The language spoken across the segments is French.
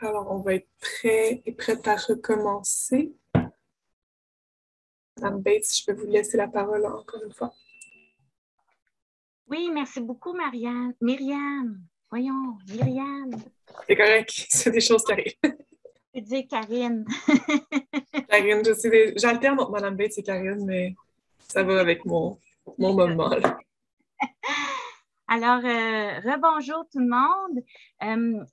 Alors, on va être prêt et prête à recommencer. Madame Bates, je vais vous laisser la parole encore une fois. Oui, merci beaucoup, Marianne. Myriam, voyons, Myriam. C'est correct, c'est des choses qui arrivent. Je dire Karine. Karine, je sais, j'alterne entre Madame Bates et Karine, mais ça va avec mon, mon moment. Alors, euh, rebonjour tout le monde. Euh,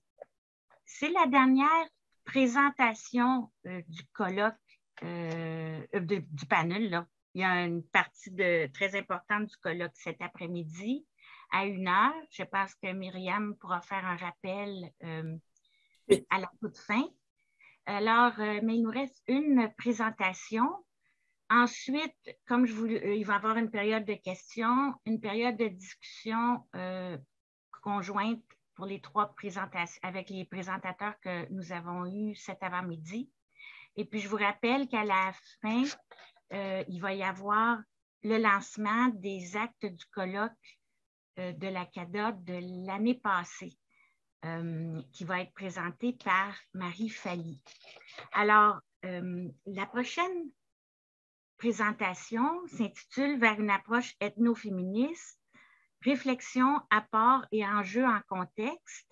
c'est la dernière présentation euh, du colloque, du panel. Il y a une partie très importante du colloque cet après-midi à une heure. Je pense que Myriam pourra faire un rappel à la toute fin. Alors, mais il nous reste une présentation. Ensuite, comme je vous, il va y avoir une période de questions, une période de discussion conjointe pour les trois présentations, avec les présentateurs que nous avons eus cet avant-midi. Et puis, je vous rappelle qu'à la fin, euh, il va y avoir le lancement des actes du colloque euh, de la CADA de l'année passée, euh, qui va être présenté par Marie Fally. Alors, la prochaine présentation s'intitule Vers une approche ethno-féministe réflexion, apport et enjeux en contexte.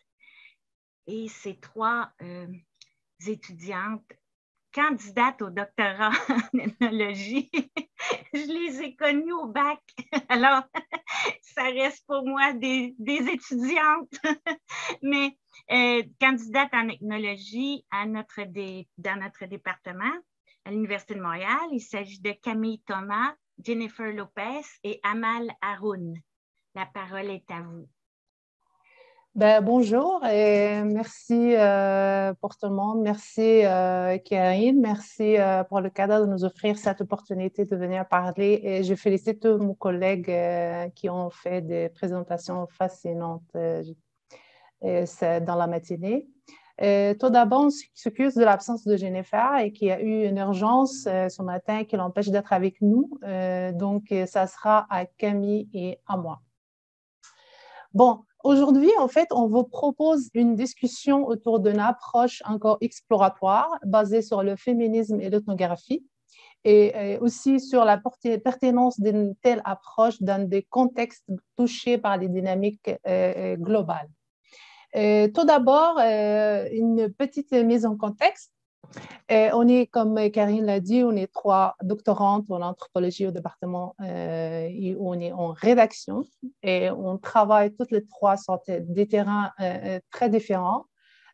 Et ces trois euh, étudiantes candidates au doctorat en ethnologie, je les ai connues au bac. Alors, ça reste pour moi des, étudiantes, mais euh, candidates en ethnologie dans notre département à l'Université de Montréal. Il s'agit de Camille Thomas, Jennifer Lopez et Amal Haroun. La parole est à vous. Ben, bonjour et merci euh, pour tout le monde. Merci euh, Karine, merci euh, pour le cadeau de nous offrir cette opportunité de venir parler. Et je félicite tous mes collègues qui ont fait des présentations fascinantes dans la matinée. tout d'abord, on s'excuse de l'absence de Jennifer et qu'il y a eu une urgence ce matin qui l'empêche d'être avec nous. donc, ça sera à Camille et à moi. Bon, aujourd'hui, en fait, on vous propose une discussion autour d'une approche encore exploratoire basée sur le féminisme et l'ethnographie et aussi sur la pertinence d'une telle approche dans des contextes touchés par les dynamiques euh, euh, globales. tout d'abord, euh, une petite mise en contexte. Et on est, comme Karine l'a dit, on est trois doctorantes en anthropologie au département euh, on est en rédaction et on travaille toutes les trois sur des terrains euh, très différents.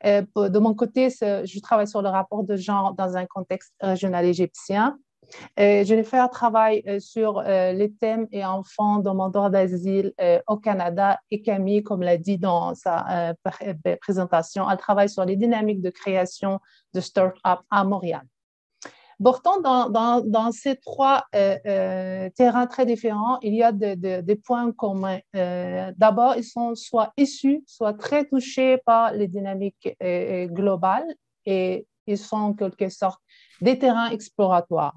de mon côté, je travaille sur le rapport de genre dans un contexte régional égyptien. Euh, Jennifer travaille euh, sur euh, les thèmes et enfants demandeurs d'asile au Canada et Camille, comme l'a dit dans sa présentation, elle travaille sur les dynamiques de création de start-up à Montréal. Pourtant, dans, ces trois terrains très différents, il y a des points communs. D'abord, ils sont soit issus, soit très touchés par les dynamiques globales et ils sont en quelque sorte des terrains exploratoires.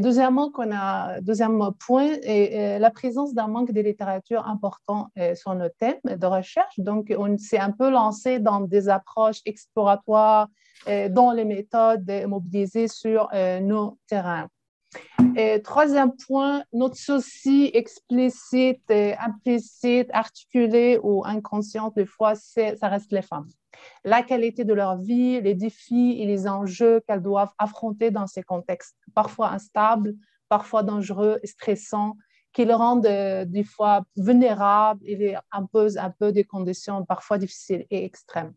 Deuxièmement, qu'on a, deuxième point, est, la présence d'un manque de littérature important euh, sur nos thèmes de recherche. Donc, on s'est un peu lancé dans des approches exploratoires euh, dans les méthodes mobilisées sur euh, nos terrains. Troisième point, notre souci explicite, implicite, articulé ou inconscient, des fois, ça reste les femmes la qualité de leur vie, les défis et les enjeux qu'elles doivent affronter dans ces contextes, parfois instables, parfois dangereux et stressants, qui les rendent euh, des fois vulnérables et imposent un peu des conditions parfois difficiles et extrêmes.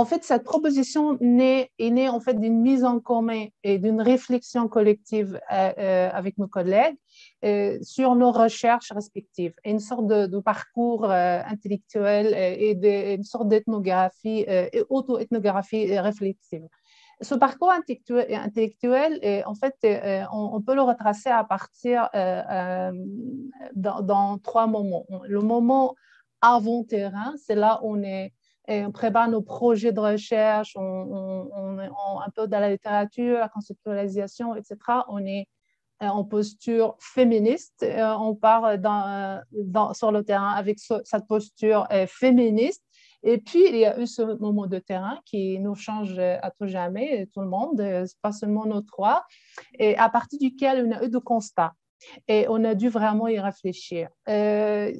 En fait, cette proposition est née en fait d'une mise en commun et d'une réflexion collective euh, euh, avec nos collègues euh, sur nos recherches respectives, une sorte de, parcours intellectuel et une sorte d'ethnographie et auto-ethnographie réflexive. Ce parcours intellectuel, en fait, on, peut le retracer à partir dans, dans, trois moments. Le moment avant terrain, c'est là où on est on prépare nos projets de recherche, on, est un peu dans la littérature, la conceptualisation, etc. On est euh, en posture féministe, euh, on part dans, sur le terrain avec cette posture euh, féministe Et puis, il y a eu ce moment de terrain qui nous change à tout jamais, tout le monde, pas seulement nos trois, et à partir duquel on a eu de constats. Et on a dû vraiment y réfléchir. Euh,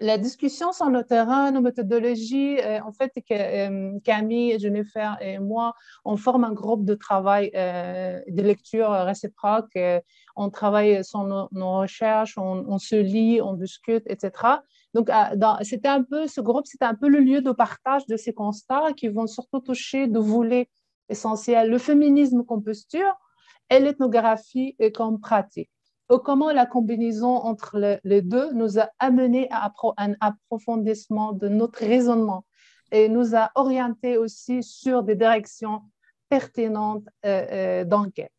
la discussion sur le terrain, nos méthodologies, euh, en fait, que, euh, Camille, Jennifer et moi, on forme un groupe de travail de lecture réciproque. on travaille sur nos, recherches, on, se lit, on discute, etc. Donc, c'était un peu, ce groupe, c'était un peu le lieu de partage de ces constats qui vont surtout toucher de volets essentiels, le féminisme comme posture et l'ethnographie comme pratique comment la combinaison entre les deux nous a amené à un approfondissement de notre raisonnement et nous a orienté aussi sur des directions pertinentes euh, euh, d'enquête.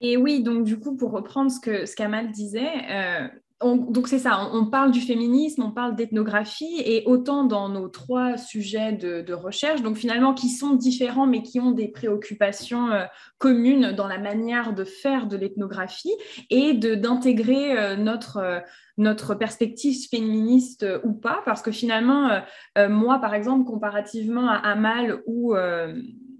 Et oui, donc du coup, pour reprendre ce que ce disait, euh, donc c'est ça, on, parle du féminisme, on parle d'ethnographie, et autant dans nos trois sujets de, recherche, donc finalement qui sont différents mais qui ont des préoccupations euh, communes dans la manière de faire de l'ethnographie et d'intégrer euh, notre, euh, notre perspective féministe ou pas, parce que finalement, moi par exemple, comparativement à Amal ou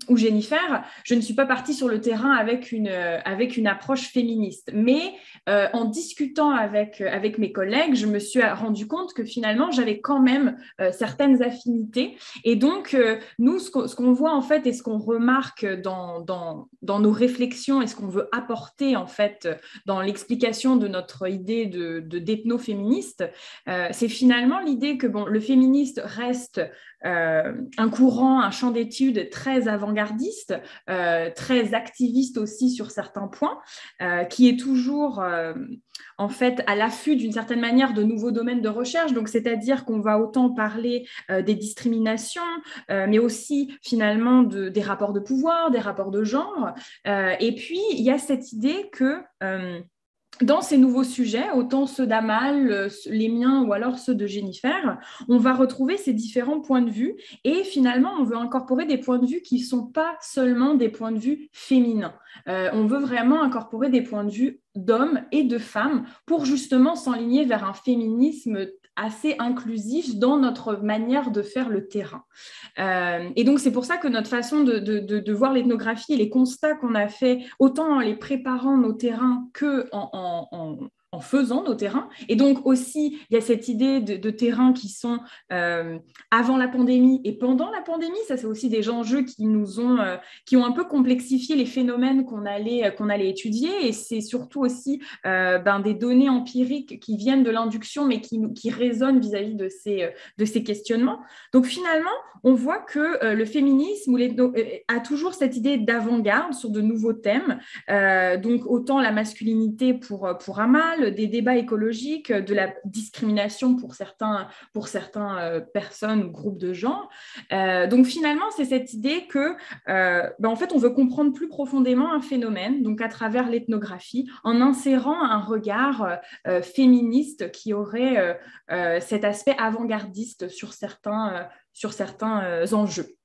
ou Jennifer, je ne suis pas partie sur le terrain avec une, avec une approche féministe. Mais euh, en discutant avec, avec mes collègues, je me suis rendu compte que finalement, j'avais quand même euh, certaines affinités. Et donc, euh, nous, ce qu'on voit en fait et ce qu'on remarque dans, dans, dans, nos réflexions et ce qu'on veut apporter en fait dans l'explication de notre idée de, d'ethno-féministe, c'est finalement l'idée que bon, le féministe reste euh, un courant, un champ d'études très avant-gardiste, euh, très activiste aussi sur certains points, euh, qui est toujours en fait à l'affût d'une certaine manière de nouveaux domaines de recherche. Donc, c'est-à-dire qu'on va autant parler des discriminations, mais aussi finalement de, des rapports de pouvoir, des rapports de genre. et puis, il y a cette idée que dans ces nouveaux sujets, autant ceux d'Amal, euh, les miens ou alors ceux de Jennifer, on va retrouver ces différents points de vue et finalement, on veut incorporer des points de vue qui ne sont pas seulement des points de vue féminins. Euh, on veut vraiment incorporer des points de vue d'hommes et de femmes pour justement s'enligner vers un féminisme assez inclusif dans notre manière de faire le terrain. Euh, et donc, c'est pour ça que notre façon de, voir l'ethnographie et les constats qu'on a fait, autant en les préparant nos terrains que en en faisant nos terrains. Et donc aussi, il y a cette idée de, terrains qui sont euh, avant la pandémie et pendant la pandémie. Ça, c'est aussi des enjeux qui nous ont, euh, qui ont un peu complexifié les phénomènes qu'on allait, euh, allait étudier. Et c'est surtout aussi ben, des données empiriques qui viennent de l'induction, mais qui, qui résonnent vis-à-vis de, ces, de ces questionnements. Donc finalement, on voit que le féminisme a toujours cette idée d'avant-garde sur de nouveaux thèmes. donc autant la masculinité pour, pour Amal, des débats écologiques, de la discrimination pour certains, pour certains euh, personnes ou groupes de gens. Euh, donc finalement, c'est cette idée que, euh, ben, en fait, on veut comprendre plus profondément un phénomène, donc à travers l'ethnographie, en insérant un regard féministe qui aurait cet aspect avant-gardiste sur certains, sur certains enjeux.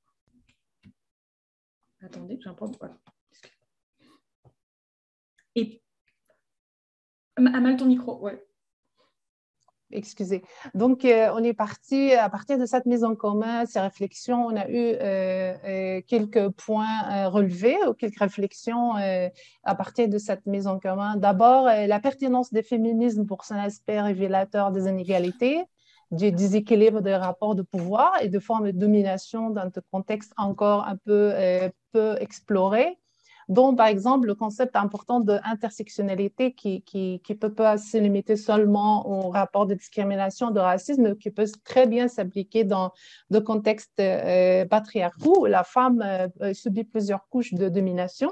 Attendez, un peu... Et Amal, ton micro, ouais. Excusez. Donc, euh, on est parti à partir de cette mise en commun, ces réflexions. On a eu euh, euh, quelques points relevés ou quelques réflexions à partir de cette mise en commun. D'abord, la pertinence des féminismes pour son aspect révélateur des inégalités, du déséquilibre des rapports de pouvoir et de formes de domination dans un contexte encore un peu peu exploré dont par exemple le concept important d'intersectionnalité qui ne qui, peut pas se limiter seulement au rapport de discrimination, de racisme, qui peut très bien s'appliquer dans des contextes euh, patriarcaux où la femme euh, subit plusieurs couches de domination.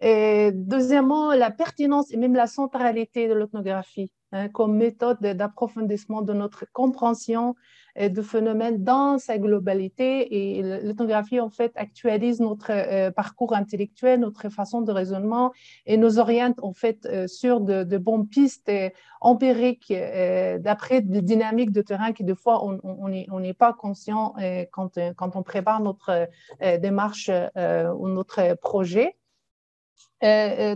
Et deuxièmement, la pertinence et même la centralité de l'ethnographie hein, comme méthode d'approfondissement de notre compréhension de phénomènes dans sa globalité. Et l'ethnographie, en fait, actualise notre euh, parcours intellectuel, notre façon de raisonnement et nous oriente, en fait, euh, sur de, bonnes pistes empiriques euh, d'après des dynamiques de terrain qui, des fois, on n'est pas conscient quand on prépare notre démarche ou notre projet.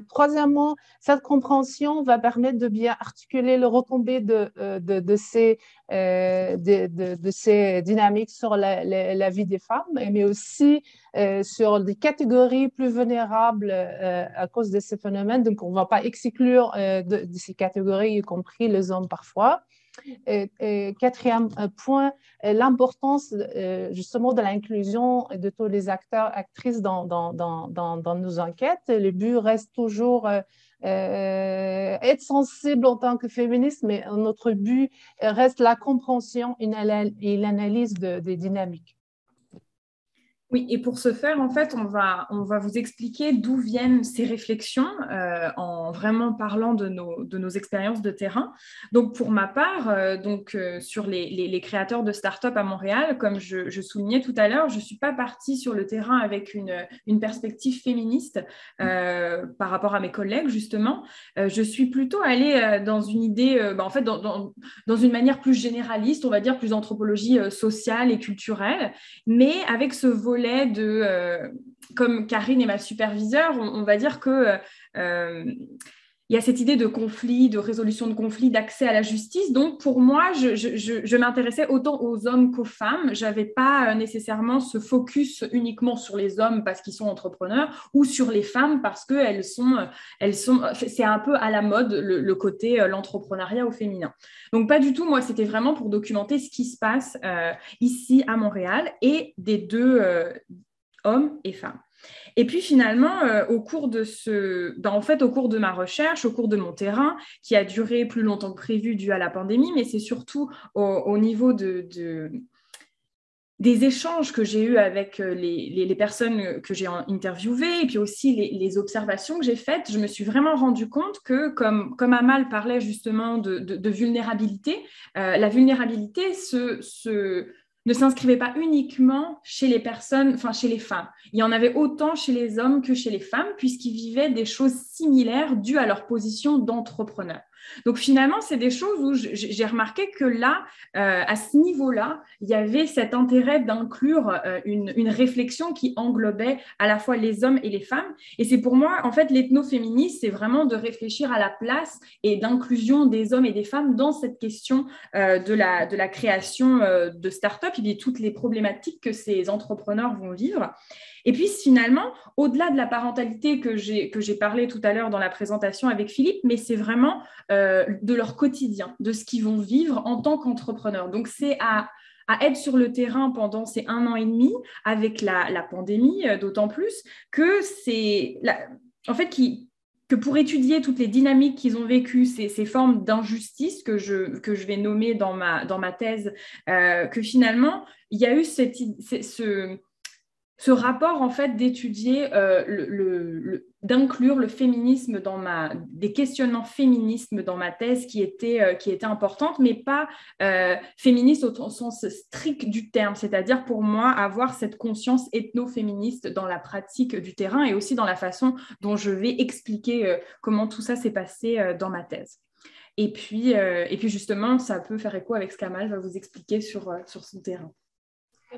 Troisièmement, cette compréhension va permettre de bien articuler le retombé de, de, de, ces, de, de, ces dynamiques sur la, la, vie des femmes, mais aussi sur des catégories plus vulnérables à cause de ces phénomènes. Donc, on ne va pas exclure de, ces catégories, y compris les hommes parfois. Et, quatrième euh, point, euh, l'importance euh, justement de l'inclusion de tous les acteurs, actrices dans, dans, dans nos enquêtes. Le but reste toujours être sensible en tant que féministe, mais notre but reste la compréhension et l'analyse des dynamiques. Oui, et pour ce faire, en fait, on va, on va vous expliquer d'où viennent ces réflexions euh, en vraiment parlant de nos, de nos expériences de terrain. Donc, pour ma part, euh, donc, euh, sur les, les, créateurs de start-up à Montréal, comme je, soulignais tout à l'heure, je ne suis pas partie sur le terrain avec une, perspective féministe par rapport à mes collègues, justement. je suis plutôt allée dans une idée, bah, en fait, dans, une manière plus généraliste, on va dire plus anthropologie sociale et culturelle, mais avec ce volet de, euh, comme Karine est ma superviseure, on, va dire que euh, il y a cette idée de conflit, de résolution de conflit, d'accès à la justice. Donc, pour moi, je, m'intéressais autant aux hommes qu'aux femmes. Je n'avais pas euh, nécessairement ce focus uniquement sur les hommes parce qu'ils sont entrepreneurs ou sur les femmes parce qu'elles sont, elles sont, c'est un peu à la mode le, côté l'entrepreneuriat au féminin. Donc, pas du tout. Moi, c'était vraiment pour documenter ce qui se passe ici à Montréal et des deux hommes et femmes. Et puis finalement, euh, au cours de ce, ben, en fait, au cours de ma recherche, au cours de mon terrain, qui a duré plus longtemps que prévu dû à la pandémie, mais c'est surtout au, niveau de, des échanges que j'ai eus avec euh, les, personnes que j'ai interviewées et puis aussi les, observations que j'ai faites, je me suis vraiment rendu compte que, comme, comme Amal parlait justement de, vulnérabilité, euh, la vulnérabilité se, se ne s'inscrivait pas uniquement chez les personnes, enfin chez les femmes. Il y en avait autant chez les hommes que chez les femmes, puisqu'ils vivaient des choses similaires dues à leur position d'entrepreneur. Donc finalement, c'est des choses où j'ai remarqué que là, euh, à ce niveau-là, il y avait cet intérêt d'inclure euh, une, réflexion qui englobait à la fois les hommes et les femmes. Et c'est pour moi, en fait, l'ethnoféminisme, c'est vraiment de réfléchir à la place et d'inclusion des hommes et des femmes dans cette question euh, de, la, création de start-up et toutes les problématiques que ces entrepreneurs vont vivre. Et puis finalement, au-delà de la parentalité que j'ai parlé tout à l'heure dans la présentation avec Philippe, mais c'est vraiment euh, de leur quotidien, de ce qu'ils vont vivre en tant qu'entrepreneurs. Donc c'est à, être sur le terrain pendant ces un an et demi avec la, pandémie, euh, d'autant plus que c'est en fait qui, que pour étudier toutes les dynamiques qu'ils ont vécues, ces, formes d'injustice que je, que je vais nommer dans ma, dans ma thèse, euh, que finalement, il y a eu cette, ce, ce rapport en fait d'étudier euh, d'inclure le féminisme dans ma des questionnements féministes dans ma thèse qui était euh, qui était importante mais pas euh, féministe au sens strict du terme. C'est-à-dire pour moi avoir cette conscience ethno-féministe dans la pratique du terrain et aussi dans la façon dont je vais expliquer comment tout ça s'est passé dans ma thèse. Et puis et puis justement ça peut faire écho avec ce qu'Amal va vous expliquer sur sur son terrain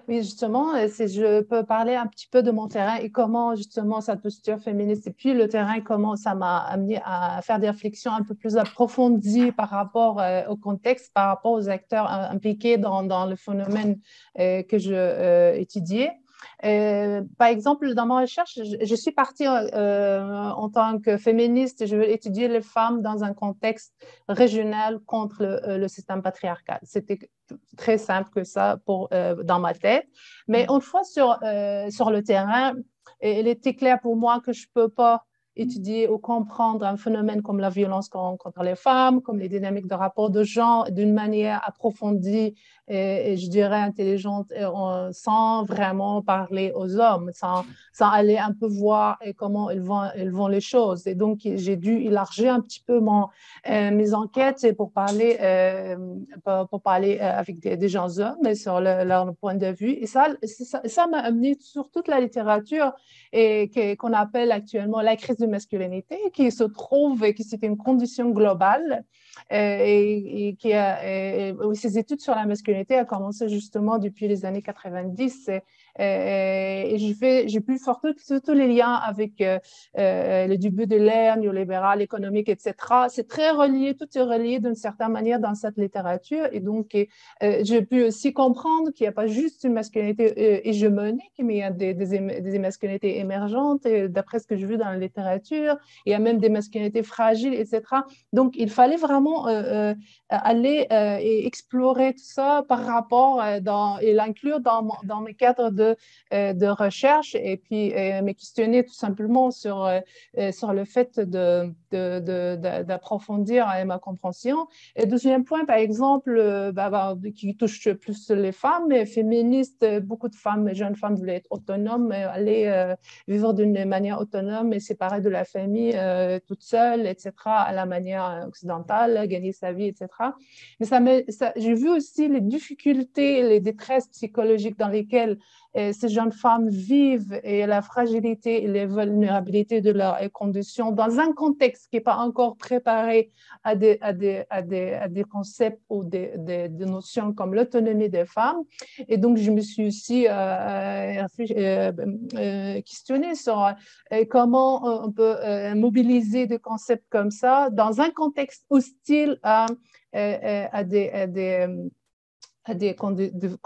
oui, justement, euh, si je peux parler un petit peu de mon terrain et comment justement cette posture féministe et puis le terrain, comment ça m'a amené à faire des réflexions un peu plus approfondies par rapport euh, au contexte, par rapport aux acteurs euh, impliqués dans, dans le phénomène que je étudiais. Euh, par exemple, dans ma recherche, je, suis partie euh, en tant que féministe, je veux étudier les femmes dans un contexte régional contre le, euh, système patriarcal. C'était très simple que ça pour, dans ma tête. Mais une fois sur, sur le terrain, il était clair pour moi que je ne peux pas étudier ou comprendre un phénomène comme la violence contre les femmes, comme les dynamiques de rapport de genre d'une manière approfondie et, je dirais intelligente sans vraiment parler aux hommes, sans, aller un peu voir et comment ils vont, les choses. Et donc, j'ai dû élargir un petit peu mon, euh, mes enquêtes pour parler, euh, pour, parler euh, avec des, gens hommes, mais sur leur point de vue. Et ça ça m'a amené sur toute la littérature et qu'on appelle actuellement la crise de masculinité, qui se trouve, et qui c'est une condition globale, euh, et, qui a, ces études sur la masculinité ont commencé justement depuis les années 90. Et je fais, j'ai pu faire tous les liens avec le début de l'ère néolibérale, économique, etc. C'est très relié, tout est relié d'une certaine manière dans cette littérature. Et donc, j'ai pu aussi comprendre qu'il n'y a pas juste une masculinité hégémonique, mais il y a des, des, masculinités émergentes, d'après ce que je vu dans la littérature. Il y a même des masculinités fragiles, etc. Donc, il fallait vraiment aller explorer tout ça par rapport dans, et l'inclure dans, dans mes cadres de euh, de recherche et puis euh, me questionner tout simplement sur, euh, sur le fait d'approfondir de, ma compréhension. Et deuxième point, par exemple, bah, bah, qui touche plus les femmes, féministes, beaucoup de femmes, jeunes femmes voulaient être autonomes, aller vivre d'une manière autonome et séparée de la famille toute seule, etc., à la manière occidentale, gagner sa vie, etc. Mais ça, ça j'ai vu aussi les difficultés, les détresses psychologiques dans lesquelles ces jeunes femmes vivent la fragilité et les vulnérabilités de leurs conditions dans un contexte qui n'est pas encore préparé à des, concepts ou des, notions comme l'autonomie des femmes. Et donc, je me suis aussi euh, euh, euh, questionnée sur comment on peut mobiliser des concepts comme ça dans un contexte hostile à des des,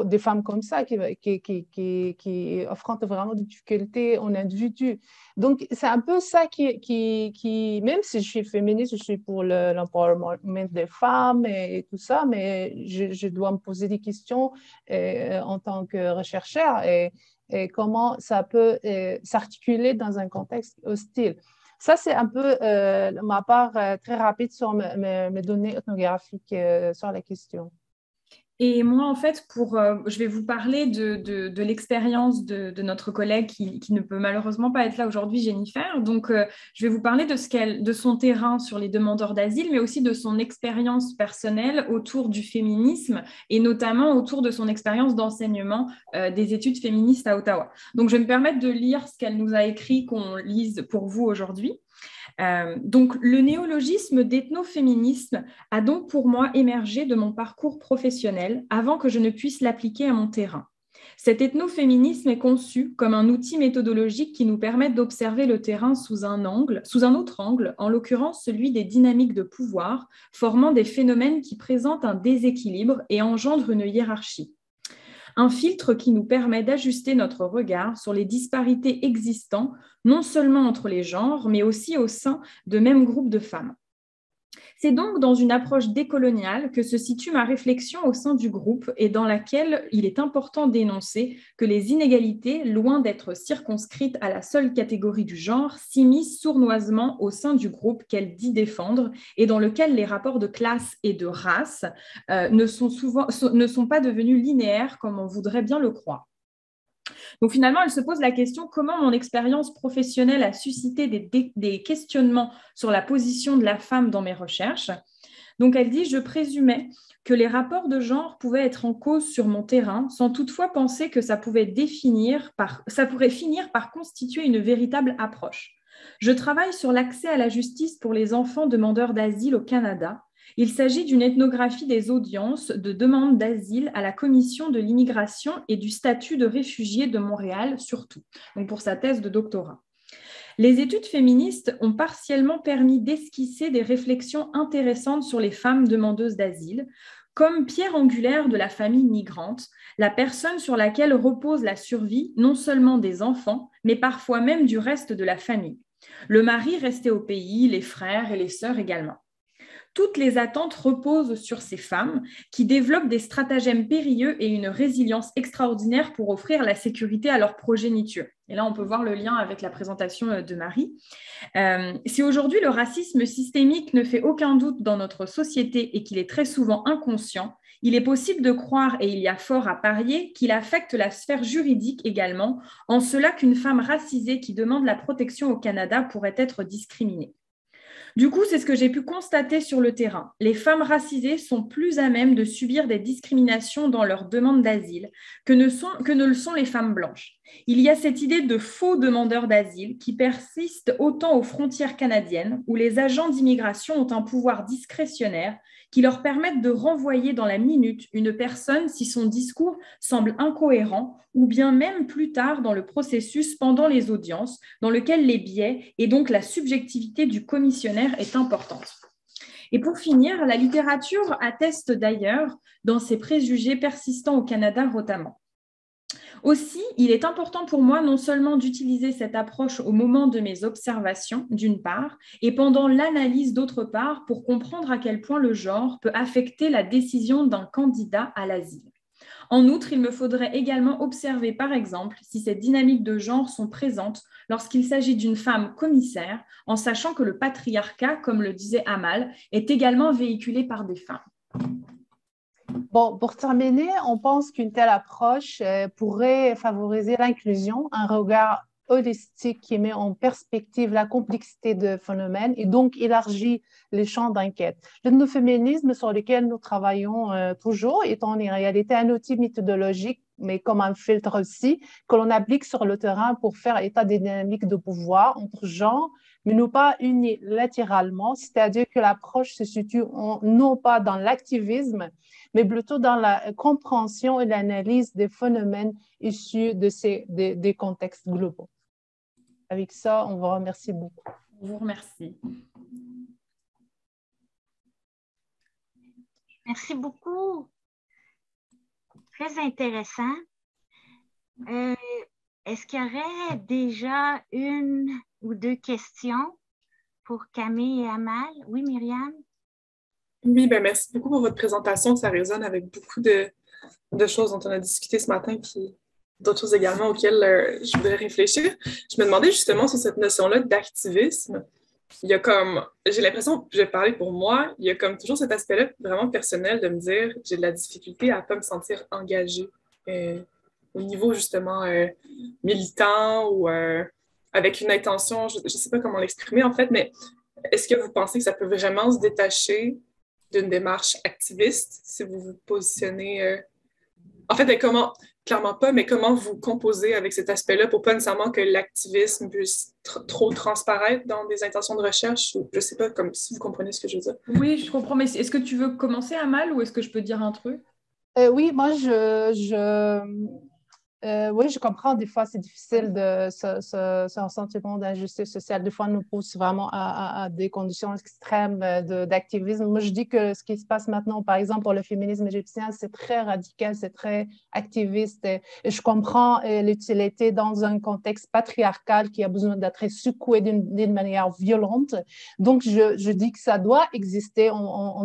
des, femmes comme ça qui, qui, qui, qui, affrontent vraiment des difficultés en individu. Donc, c'est un peu ça qui, même si je suis féministe, je suis pour l'empowerment des femmes et, tout ça, mais je, dois me poser des questions euh, en tant que chercheur et, et comment ça peut euh, s'articuler dans un contexte hostile. Ça, c'est un peu euh, ma part très rapide sur mes, mes données ethnographiques sur la question. Et moi, en fait, euh, je vais vous parler de, l'expérience de, notre collègue qui, ne peut malheureusement pas être là aujourd'hui, Jennifer. Donc, euh, je vais vous parler de, ce de son terrain sur les demandeurs d'asile, mais aussi de son expérience personnelle autour du féminisme et notamment autour de son expérience d'enseignement euh, des études féministes à Ottawa. Donc, je vais me permettre de lire ce qu'elle nous a écrit, qu'on lise pour vous aujourd'hui. Euh, donc, le néologisme d'ethnoféminisme a donc pour moi émergé de mon parcours professionnel avant que je ne puisse l'appliquer à mon terrain. Cet ethnoféminisme est conçu comme un outil méthodologique qui nous permet d'observer le terrain sous un angle, sous un autre angle, en l'occurrence celui des dynamiques de pouvoir, formant des phénomènes qui présentent un déséquilibre et engendrent une hiérarchie un filtre qui nous permet d'ajuster notre regard sur les disparités existantes, non seulement entre les genres, mais aussi au sein de mêmes groupes de femmes. C'est donc dans une approche décoloniale que se situe ma réflexion au sein du groupe et dans laquelle il est important d'énoncer que les inégalités, loin d'être circonscrites à la seule catégorie du genre, s'immiscent sournoisement au sein du groupe qu'elle dit défendre et dans lequel les rapports de classe et de race euh, ne, sont souvent, ne sont pas devenus linéaires comme on voudrait bien le croire. Donc finalement, elle se pose la question comment mon expérience professionnelle a suscité des, questionnements sur la position de la femme dans mes recherches? Donc elle dit, je présumais que les rapports de genre pouvaient être en cause sur mon terrain, sans toutefois penser que ça pouvait définir ça pourrait finir par constituer une véritable approche. Je travaille sur l'accès à la justice pour les enfants demandeurs d'asile au Canada il s'agit d'une ethnographie des audiences de demande d'asile à la Commission de l'immigration et du statut de réfugié de Montréal, surtout, donc pour sa thèse de doctorat. Les études féministes ont partiellement permis d'esquisser des réflexions intéressantes sur les femmes demandeuses d'asile, comme pierre angulaire de la famille migrante, la personne sur laquelle repose la survie non seulement des enfants, mais parfois même du reste de la famille. Le mari resté au pays, les frères et les sœurs également toutes les attentes reposent sur ces femmes qui développent des stratagèmes périlleux et une résilience extraordinaire pour offrir la sécurité à leur progéniture. Et là, on peut voir le lien avec la présentation euh, de Marie. Euh, si aujourd'hui le racisme systémique ne fait aucun doute dans notre société et qu'il est très souvent inconscient, il est possible de croire, et il y a fort à parier, qu'il affecte la sphère juridique également, en cela qu'une femme racisée qui demande la protection au Canada pourrait être discriminée. Du coup, c'est ce que j'ai pu constater sur le terrain. Les femmes racisées sont plus à même de subir des discriminations dans leur demande d'asile que que ne le sont les femmes blanches. Il y a cette idée de faux demandeurs d'asile qui persiste autant aux frontières canadiennes, où les agents d'immigration ont un pouvoir discrétionnaire qui leur permettent de renvoyer dans la minute une personne si son discours semble incohérent, ou bien même plus tard dans le processus pendant les audiences, dans lequel les biais et donc la subjectivité du commissionnaire est importante. Et pour finir, la littérature atteste d'ailleurs dans ses préjugés persistants au Canada notamment. Aussi, il est important pour moi non seulement d'utiliser cette approche au moment de mes observations, d'une part, et pendant l'analyse, d'autre part, pour comprendre à quel point le genre peut affecter la décision d'un candidat à l'asile. En outre, il me faudrait également observer, par exemple, si ces dynamiques de genre sont présentes lorsqu'il s'agit d'une femme commissaire, en sachant que le patriarcat, comme le disait Amal, est également véhiculé par des femmes. Bon, pour terminer, on pense qu'une telle approche euh, pourrait favoriser l'inclusion, un regard holistique qui met en perspective la complexité de phénomènes et donc élargit les champs d'enquête. Le féminisme sur lequel nous travaillons euh, toujours est en réalité un outil méthodologique, mais comme un filtre aussi, que l'on applique sur le terrain pour faire état des dynamiques de pouvoir entre genres, mais non pas unilatéralement, c'est-à-dire que l'approche se situe non pas dans l'activisme, mais plutôt dans la compréhension et l'analyse des phénomènes issus de ces, des, contextes globaux. Avec ça, on vous remercie beaucoup. On vous remercie. Merci beaucoup. Très intéressant. Euh, est-ce qu'il y aurait déjà une ou deux questions pour Camille et Amal? Oui, Myriam? Oui, ben merci beaucoup pour votre présentation. Ça résonne avec beaucoup de, choses dont on a discuté ce matin, puis d'autres choses également auxquelles euh, je voudrais réfléchir. Je me demandais justement sur cette notion-là d'activisme. Il y a comme, j'ai l'impression, je vais parler pour moi, il y a comme toujours cet aspect-là vraiment personnel de me dire, j'ai de la difficulté à ne pas me sentir engagée euh, au niveau justement euh, militant ou avec une intention, je ne sais pas comment l'exprimer en fait, mais est-ce que vous pensez que ça peut vraiment se détacher d'une démarche activiste, si vous vous positionnez. Euh, en fait, comment, clairement pas, mais comment vous composez avec cet aspect-là pour pas nécessairement que l'activisme puisse trop transparaître dans des intentions de recherche ou je sais pas, comme si vous comprenez ce que je veux dire. Oui, je comprends, mais est-ce que tu veux commencer à mal ou est-ce que je peux dire un truc? Euh, oui, moi, je, je, euh, oui, je comprends. Des fois, c'est difficile de ce, sentiment d'injustice sociale. Des fois, nous pousse vraiment à, des conditions extrêmes d'activisme. Moi, je dis que ce qui se passe maintenant, par exemple, pour le féminisme égyptien, c'est très radical, c'est très activiste. Je comprends euh, l'utilité dans un contexte patriarcal qui a besoin d'être secoué d'une manière violente. Donc, je, dis que ça doit exister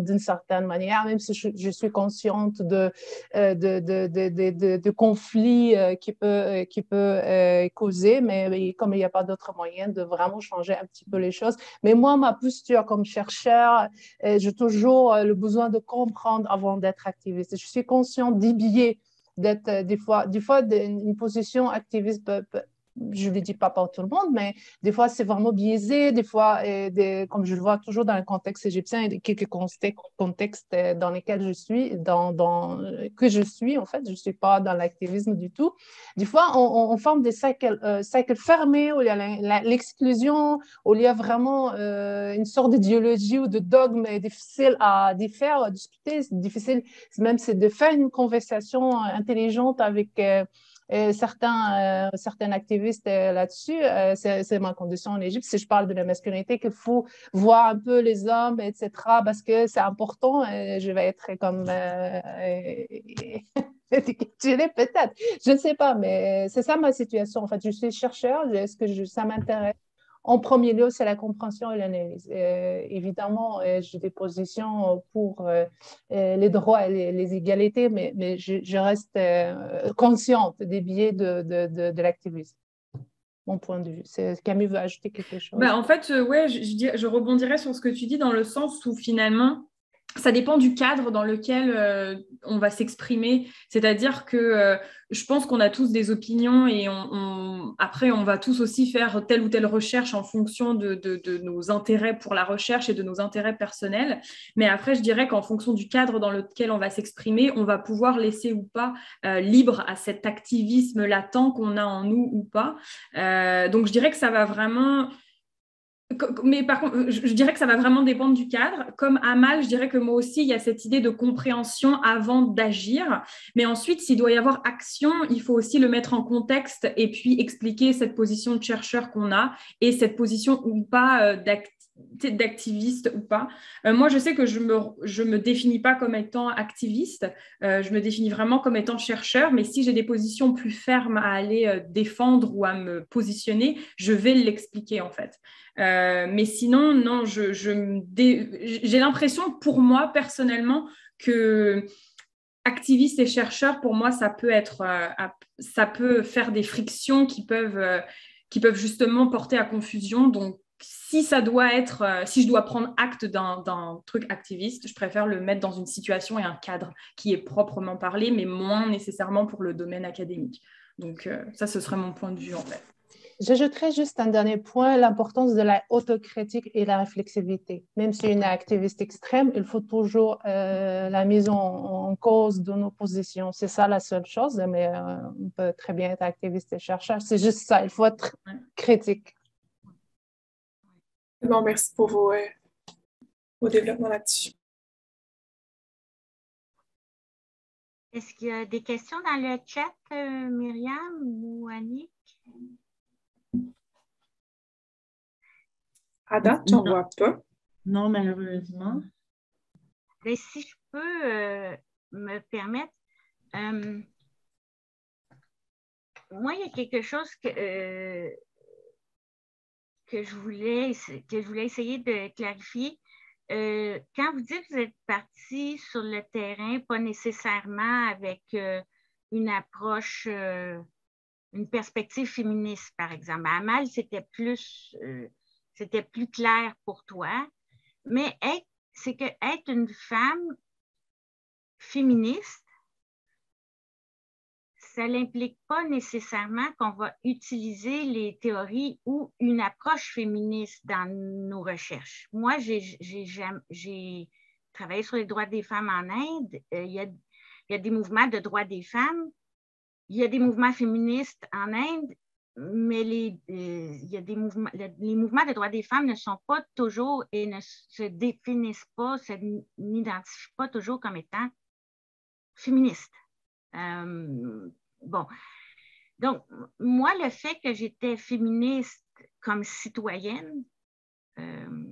d'une certaine manière, même si je, suis consciente de, euh, de, conflits euh, qui peut, euh, qui peut euh, causer, mais comme il n'y a pas d'autre moyen de vraiment changer un petit peu les choses. Mais moi, ma posture comme chercheur, j'ai toujours le besoin de comprendre avant d'être activiste. Je suis consciente des biais d'être des fois, des fois une position activiste je ne le dis pas pour tout le monde, mais des fois, c'est vraiment biaisé. Des fois, des, comme je le vois toujours dans le contexte égyptien, a quelques contextes euh, dans lesquels je suis, dans, dans, que je suis, en fait. Je ne suis pas dans l'activisme du tout. Des fois, on, forme des cycles, euh, fermés où il y a l'exclusion, où il y a vraiment euh, une sorte d'idéologie ou de dogme difficile à, faire, à discuter. C'est difficile, même c'est de faire une conversation intelligente avec certains, euh, certains activistes euh, là-dessus, euh, c'est ma condition en Égypte. Si je parle de la masculinité, qu'il faut voir un peu les hommes, etc., parce que c'est important. je vais être comme peut-être. Je ne sais pas, mais c'est ça ma situation. En fait, je suis chercheur. Est-ce que ça m'intéresse en premier lieu, c'est la compréhension et l'analyse. Euh, évidemment, euh, j'ai des positions pour euh, les droits et les, égalités, mais, je, reste consciente des biais de, l'activisme. Mon point de vue. Camille veut ajouter quelque chose bah, En fait, ouais, je, je, je rebondirais sur ce que tu dis dans le sens où finalement, ça dépend du cadre dans lequel euh, on va s'exprimer. C'est-à-dire que euh, je pense qu'on a tous des opinions et on, après, on va tous aussi faire telle ou telle recherche en fonction de, nos intérêts pour la recherche et de nos intérêts personnels. Mais après, je dirais qu'en fonction du cadre dans lequel on va s'exprimer, on va pouvoir laisser ou pas euh, libre à cet activisme latent qu'on a en nous ou pas. donc, je dirais que ça va vraiment mais par contre, je dirais que ça va vraiment dépendre du cadre. Comme Amal, je dirais que moi aussi, il y a cette idée de compréhension avant d'agir. Mais ensuite, s'il doit y avoir action, il faut aussi le mettre en contexte et puis expliquer cette position de chercheur qu'on a et cette position ou pas euh, d'activiste ou pas. Euh, moi, je sais que je ne me, je me définis pas comme étant activiste, euh, je me définis vraiment comme étant chercheur, mais si j'ai des positions plus fermes à aller défendre ou à me positionner, je vais l'expliquer en fait. Euh, mais sinon, non, j'ai l'impression, pour moi personnellement, que activistes et chercheurs, pour moi, ça peut être, euh, ça peut faire des frictions qui peuvent, euh, qui peuvent justement porter à confusion. Donc, si ça doit être, si je dois prendre acte d'un truc activiste, je préfère le mettre dans une situation et un cadre qui est proprement parlé, mais moins nécessairement pour le domaine académique. Donc, ça, ce serait mon point de vue en fait. J'ajouterais juste un dernier point, l'importance de la autocritique et la réflexivité. Même si une activiste extrême, il faut toujours euh, la mise en, cause de nos positions. C'est ça la seule chose, mais euh, on peut très bien être activiste et chercheur. C'est juste ça, il faut être critique. Bon, merci pour vos, euh, vos développements là-dessus. Est-ce qu'il y a des questions dans le chat, Myriam ou Annick? À date, j'en vois pas? Non, malheureusement. Mais si je peux euh, me permettre, euh, moi, il y a quelque chose que, euh, que, je, voulais, que je voulais essayer de clarifier. quand vous dites que vous êtes parti sur le terrain, pas nécessairement avec une approche, une perspective féministe, par exemple. À Mal, c'était plus c'était plus clair pour toi. Mais c'est que être une femme féministe, ça n'implique pas nécessairement qu'on va utiliser les théories ou une approche féministe dans nos recherches. Moi, j'ai travaillé sur les droits des femmes en Inde. Euh, il, y a, il y a des mouvements de droits des femmes. Il y a des mouvements féministes en Inde mais les, y a des mouvements, les mouvements des droits des femmes ne sont pas toujours et ne se définissent pas, ne n'identifient pas toujours comme étant féministes. Euh, bon. Donc, moi, le fait que j'étais féministe comme citoyenne, euh,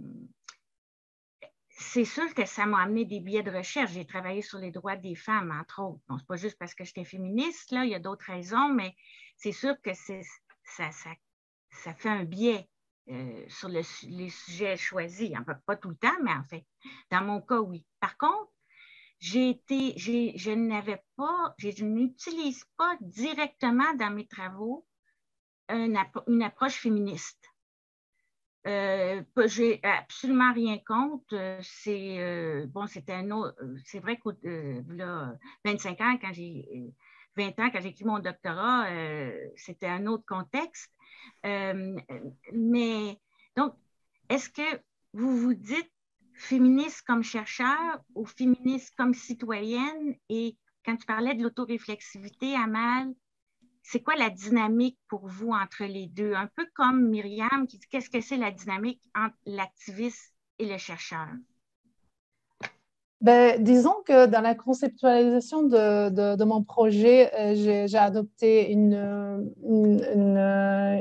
c'est sûr que ça m'a amené des biais de recherche. J'ai travaillé sur les droits des femmes, entre autres. Bon, c'est pas juste parce que j'étais féministe, là, il y a d'autres raisons, mais c'est sûr que c'est ça, fait un biais euh, sur les sujets choisis. pas tout le temps, mais en fait, dans mon cas, oui. Par contre, j'ai été, je n'avais pas, je n'utilise pas directement dans mes travaux une, approche féministe. Euh, j'ai absolument rien contre. C'est euh, bon. C'est vrai là, 25 ans, quand j'ai 20 ans, quand j'ai écrit mon doctorat, euh, c'était un autre contexte. Euh, mais donc, est-ce que vous vous dites féministe comme chercheur ou féministe comme citoyenne? Et quand tu parlais de l'autoréflexivité, Amal, c'est quoi la dynamique pour vous entre les deux? Un peu comme Myriam qui dit qu'est-ce que c'est la dynamique entre l'activiste et le chercheur? Ben, disons que dans la conceptualisation de, de, mon projet, euh, j'ai adopté une, une,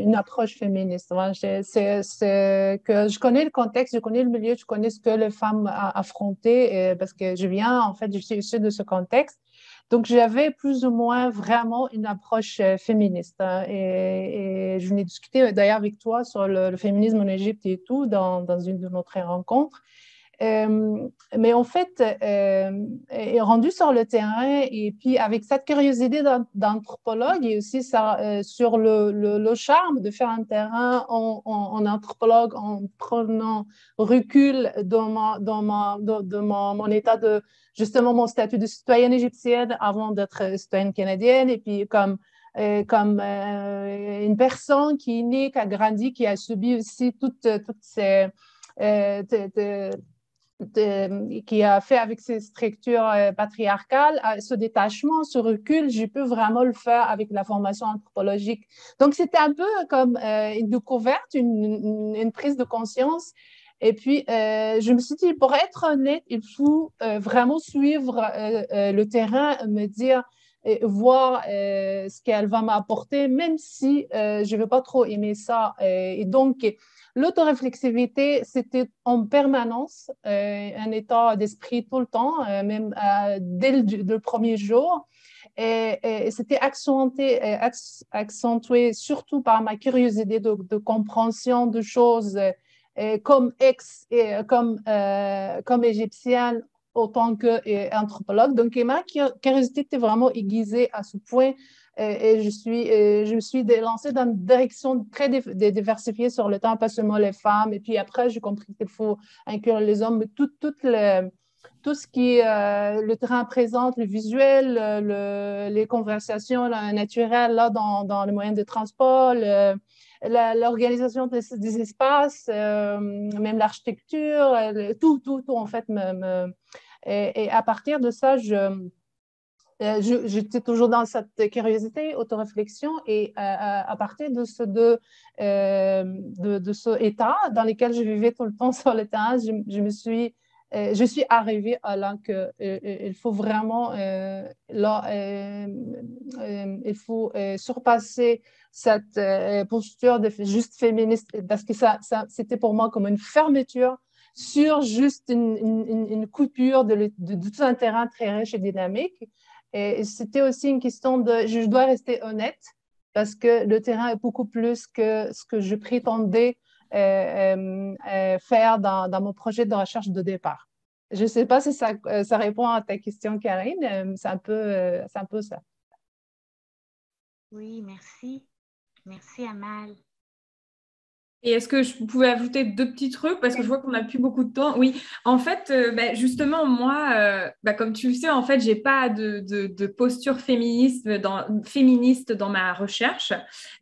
une, approche féministe. C'est que je connais le contexte, je connais le milieu, je connais ce que les femmes ont affronté parce que je viens, en fait, je suis issue de ce contexte. Donc, j'avais plus ou moins vraiment une approche euh, féministe. Hein, et, je venais discuter d'ailleurs avec toi sur le, le, féminisme en Égypte et tout dans, dans une de nos rencontres. Euh, mais en fait, euh, rendu sur le terrain et puis avec cette curiosité d'anthropologue et aussi euh, sur le, le, charme de faire un terrain en, en, anthropologue en prenant recul dans, ma, dans, ma, dans, mon, état de justement mon statut de citoyenne égyptienne avant d'être citoyenne canadienne et puis comme comme une personne qui est née, qui a grandi, qui a subi aussi toutes, toutes ces, qui a fait avec ces structures euh, patriarcales, ce détachement, ce recul, je peux vraiment le faire avec la formation anthropologique. Donc, c'était un peu comme euh, une découverte, une, prise de conscience. Et puis, euh, je me suis dit, pour être honnête, il faut vraiment suivre le terrain, me dire, voir ce qu'elle va m'apporter, même si je ne vais pas trop aimer ça. et donc, L'autoréflexivité, c'était en permanence euh, un état d'esprit tout le temps, euh, même euh, dès le, premier jour. Et, c'était accentué, accentué, surtout par ma curiosité de, compréhension de choses comme ex, comme, comme égyptienne autant qu'anthropologue. Donc, ma curiosité était vraiment aiguisée à ce point et je, suis, je me suis lancée dans une direction très diversifiée sur le temps, pas seulement les femmes. Et puis après, j'ai compris qu'il faut inclure les hommes, mais tout, tout, le, tout ce qui euh, le terrain présente, le visuel, le, les conversations naturelles là, dans, dans les moyens de transport, l'organisation des, espaces, euh, même l'architecture, tout, tout, tout, en fait. Et, à partir de ça, je euh, j'étais toujours dans cette curiosité, autoréflexion, et euh, à partir de ce, de, euh, ce état dans lequel je vivais tout le temps sur le terrain, je, me suis, je suis arrivée à là que il faut vraiment il faut surpasser cette posture de juste féministe parce que ça, c'était pour moi comme une fermeture sur juste une, coupure de, tout un terrain très riche et dynamique. Et c'était aussi une question de, je dois rester honnête parce que le terrain est beaucoup plus que ce que je prétendais euh, euh, euh, faire dans, mon projet de recherche de départ. Je ne sais pas si ça, ça, répond à ta question, Karine. C'est un, peu, c'est un peu ça. Oui, merci. Merci, Amal. Et est-ce que je pouvais ajouter deux petits trucs? Parce que je vois qu'on n'a plus beaucoup de temps. Oui, en fait, euh, bah, justement, moi, euh, bah, comme tu le sais, en fait, j'ai pas de, posture féministe dans, féministe dans ma recherche,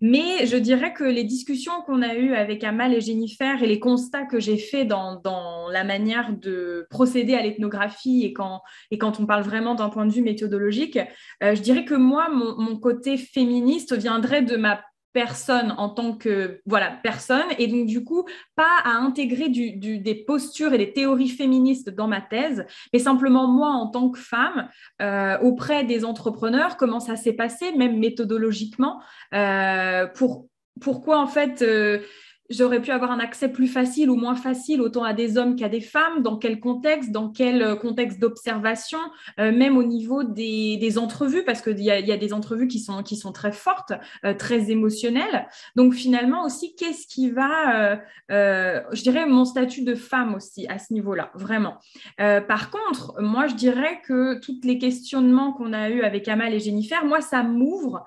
mais je dirais que les discussions qu'on a eues avec Amal et Jennifer et les constats que j'ai faits dans, la manière de procéder à l'ethnographie et quand, et quand on parle vraiment d'un point de vue méthodologique, euh, je dirais que moi, mon côté féministe viendrait de ma personne en tant que voilà personne. Et donc du coup pas à intégrer des postures et des théories féministes dans ma thèse mais simplement moi en tant que femme euh, auprès des entrepreneurs comment ça s'est passé même méthodologiquement euh, pour pourquoi en fait euh, j'aurais pu avoir un accès plus facile ou moins facile autant à des hommes qu'à des femmes, dans quel contexte, dans quel euh, contexte d'observation, euh, même au niveau des, entrevues, parce qu'il y a, des entrevues qui sont, qui sont très fortes, euh, très émotionnelles. Donc finalement aussi, qu'est-ce qui va, je dirais, mon statut de femme aussi à ce niveau-là, vraiment. par contre, moi, je dirais que toutes les questionnements qu'on a eus avec Amal et Jennifer, moi, ça m'ouvre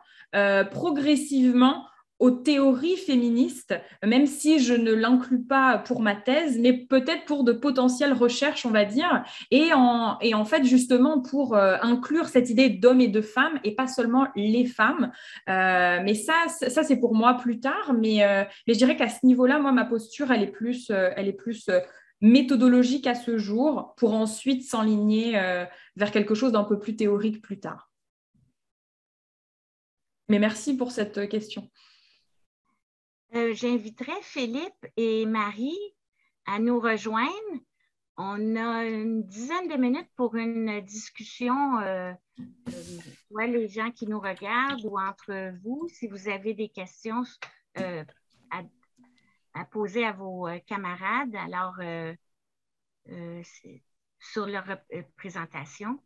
progressivement aux théories féministes, même si je ne l'inclus pas pour ma thèse, mais peut-être pour de potentielles recherches, on va dire, et en, et en fait justement pour euh, inclure cette idée d'hommes et de femmes, et pas seulement les femmes. Euh, mais ça, ça c'est pour moi plus tard, mais, euh, mais je dirais qu'à ce niveau-là, moi, ma posture, elle est plus, elle est plus méthodologique à ce jour, pour ensuite s'enligner vers quelque chose d'un peu plus théorique plus tard. Mais merci pour cette question. Euh, j'inviterai Philippe et Marie à nous rejoindre. On a une dizaine de minutes pour une discussion, euh, euh les gens qui nous regardent ou entre vous, si vous avez des questions euh, à, poser à vos camarades, alors sur leur présentation.